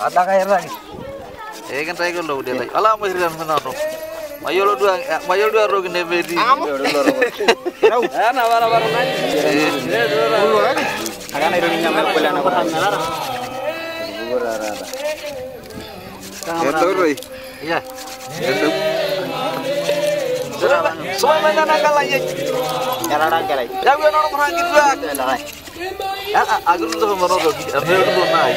Ada kayak lagi. Eh kan tadi kalau dia lagi. Alah masih kan sana no. Mayolo dua, mayolo dua rogi nebedi. Ana bara bara nani. Dulu lagi. Agak na ironya mer boleh anak orang. Itu roy. Iya. Itu. Semua mana nak kalah ya? Orang kelai. Ya gue orang orang gitu lah. Ya, agar lu tuh menolong yang lu naik?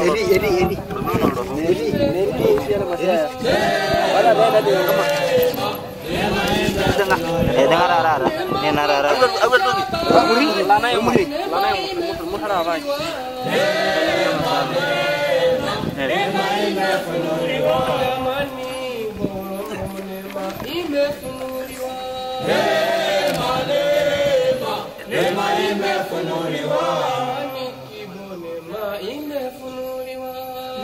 Eh dengar ara ara. Ara ara. Lana yang muri. Lana yang muter muter apa?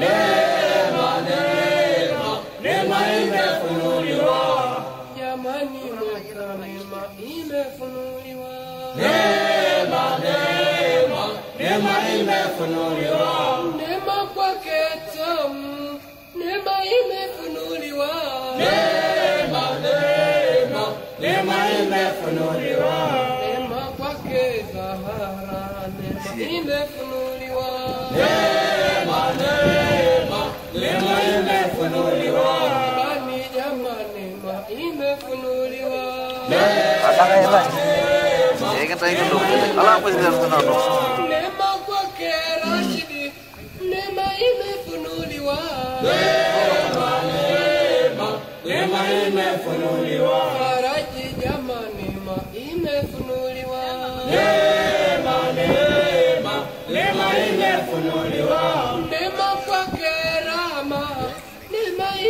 Nema, nema, nema imefunuliwa Nema, nema, nema neema Nema, nema, nema neema Nema, nema, nema imefunuliwa Nema, nema, nema imefunuliwa Nema, nema, nema neema لما يملك فنون وعني جمعني ما يملك فنون Jangan tanya dulu. Kalau aku sudah kenal dulu. Nema kwa kerashidi, nema imefunuliwa. Nema, nema, nema imefunuliwa. Faraji jama, nema imefunuliwa. Nema, nema, nema imefunuliwa.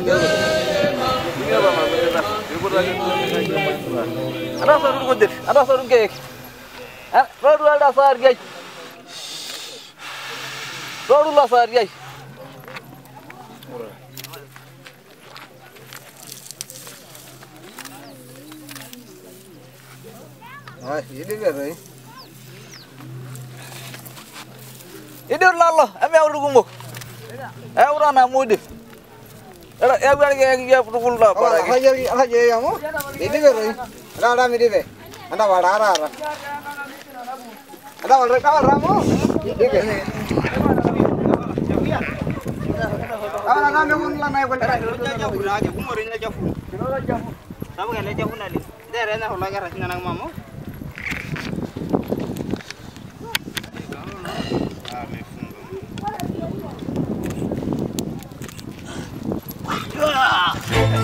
Ini? Ribut lagi. Ada sarung kudir, ada. Ah, ada sar. Ah, udah udah gumuk. Namu deh. Era ya biar kayak ya perlu lah Apa para. aja aja ya mu? Ini biar ini. Ada ada miri be. Ada wara ara ara. Ada wara kawal ramu. Ini be. Ada ada me kun lanai kun. Sabu kan leja kun ali. Dere na hola gara singa nang mamu.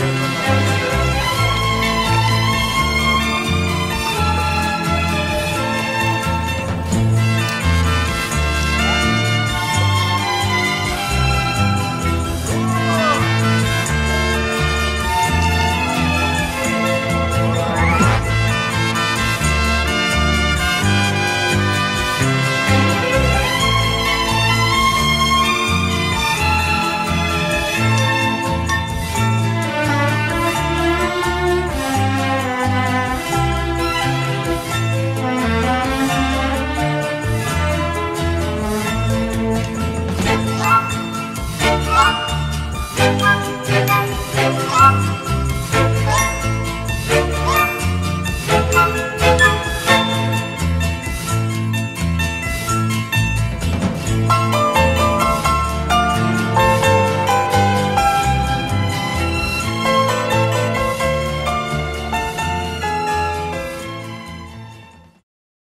Música